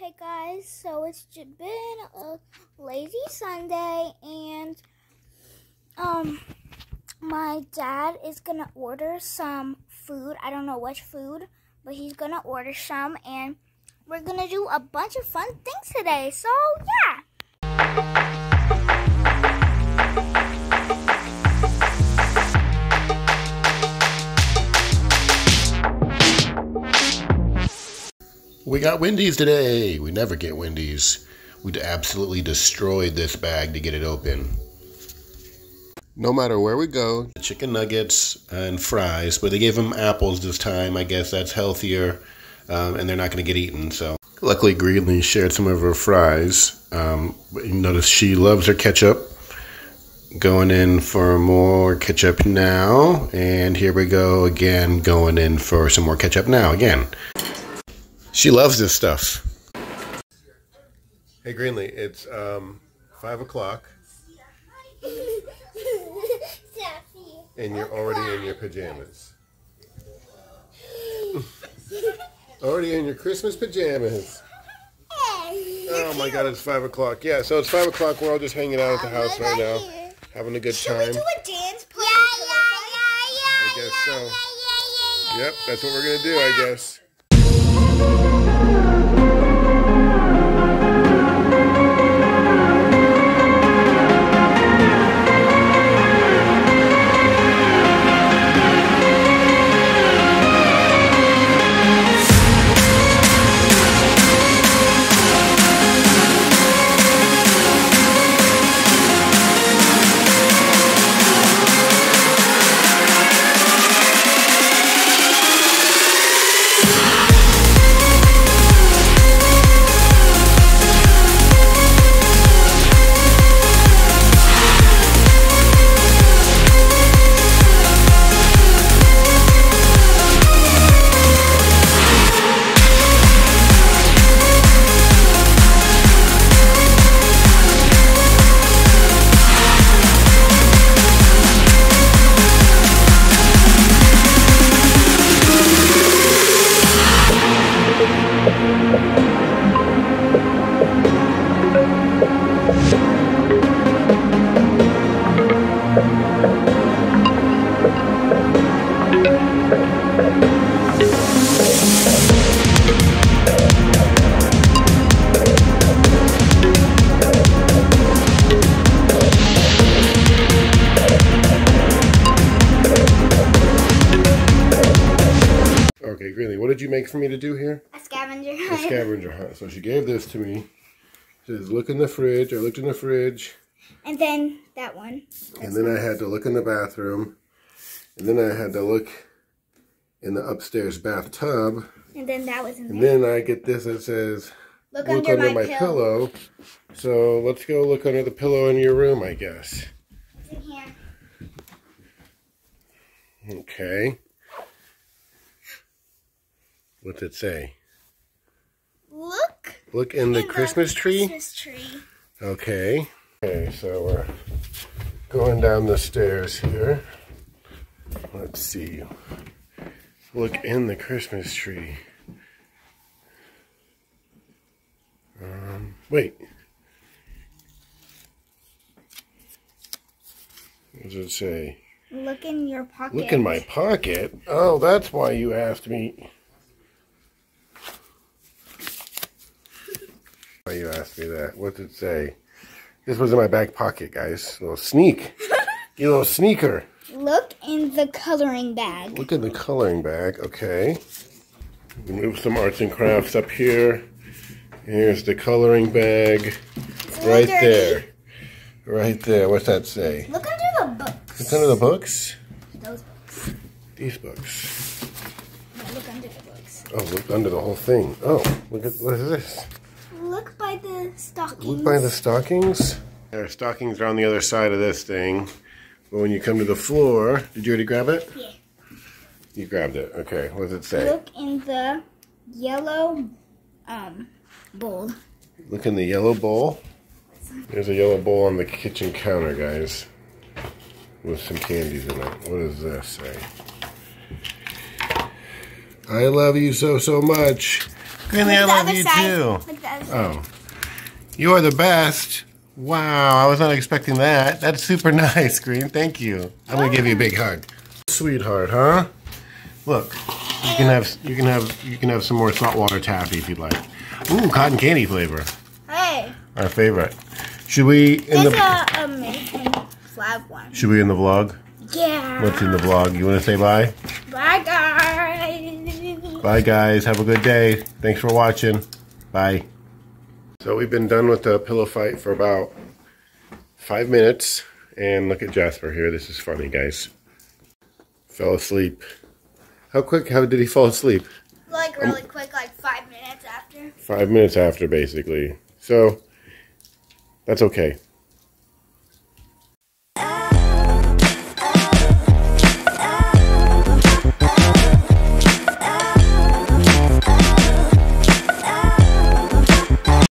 Okay, guys, so it's been a lazy Sunday, and um, my dad is gonna order some food. I don't know which food, but he's gonna order some, and we're gonna do a bunch of fun things today. So, yeah. We got Wendy's today. We never get Wendy's. We absolutely destroyed this bag to get it open. No matter where we go, chicken nuggets and fries, but they gave them apples this time. I guess that's healthier, um, and they're not going to get eaten. So, luckily, Greenlee shared some of her fries. Um, you notice she loves her ketchup. Going in for more ketchup now, and here we go again. Going in for some more ketchup now again. She loves this stuff. Hey Greenlee, it's um, five o'clock and you're already in your pajamas. already in your Christmas pajamas. Oh my god, it's five o'clock. Yeah, so it's five o'clock. We're all just hanging out at the house right now, having a good time. Should we do a dance? Play I guess so. Yep, that's what we're gonna do, I guess. What did you make for me to do here? A scavenger hunt. A scavenger hunt. So she gave this to me. She says, look in the fridge. I looked in the fridge. And then that one. And then I had to look in the bathroom. And then I had to look in the upstairs bathtub. And then that was in And there. then I get this that says, Look, look under, under my, my pillow. pillow. So let's go look under the pillow in your room, I guess. It's in here. Okay. What's it say? Look. Look in the in Christmas tree? Christmas tree. Okay. Okay, so we're going down the stairs here. Let's see. Look in the Christmas tree. Um, wait. What does it say? Look in your pocket. Look in my pocket. Oh, that's why you asked me. Why you asked me that? What did it say? This was in my back pocket, guys. A little sneak. you little sneaker. Look in the coloring bag. Look in the coloring bag. Okay. Move some arts and crafts up here. Here's the coloring bag. Right dirty. there. Right there. What's that say? Look under the books. It's under the books? Those books. These books. No, look under the books. Oh, look under the whole thing. Oh, look at what is this? Look by the stockings. Look by the stockings. There are stockings are on the other side of this thing. But when you come to the floor, did you already grab it? Yeah. You grabbed it. Okay. What does it say? Look in the yellow um bowl. Look in the yellow bowl. There's a yellow bowl on the kitchen counter, guys. With some candies in it. What does this say? I love you so, so much. Greenlee, I love you side. too. Look the other side. Oh. You are the best. Wow, I was not expecting that. That's super nice, Green. Thank you. I'm gonna give you a big hug. Sweetheart, huh? Look, you can have you can have you can have some more saltwater taffy if you'd like. Ooh, cotton candy flavor. Hey, Our favorite. Should we in there's the a American flag one. should we in the vlog? Yeah. What's in the vlog? You wanna say bye? Bye, guys. Bye guys. Have a good day. Thanks for watching. Bye. So we've been done with the pillow fight for about five minutes. And look at Jasper here. This is funny, guys. Fell asleep. How quick? How did he fall asleep? Like really quick, like five minutes after. Five minutes after, basically. So that's okay.